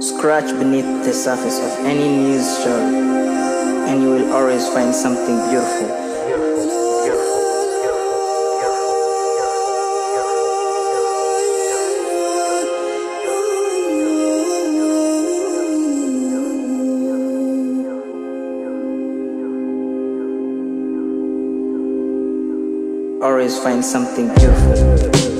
Scratch beneath the surface of any news story, and you will always find something beautiful. Always find something beautiful.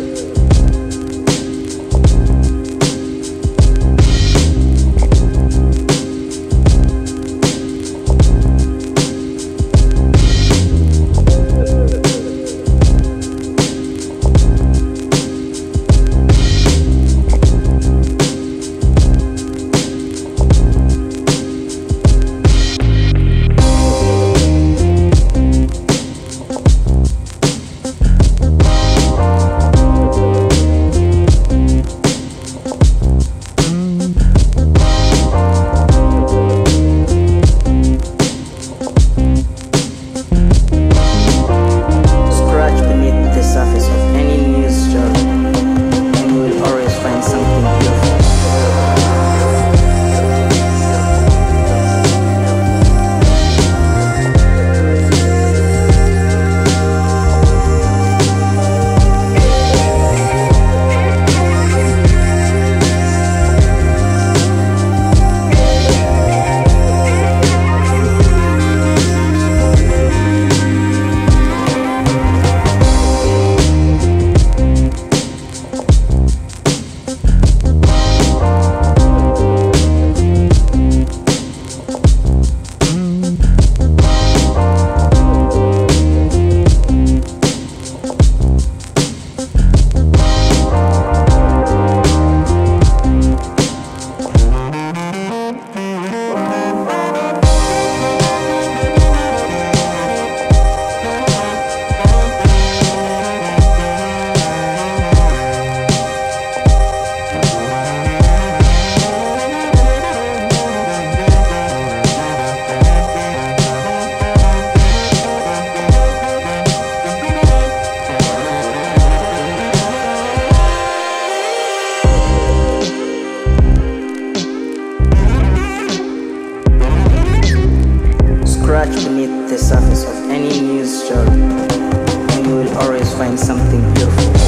Scratch beneath the surface of any news story, and you will always find something beautiful.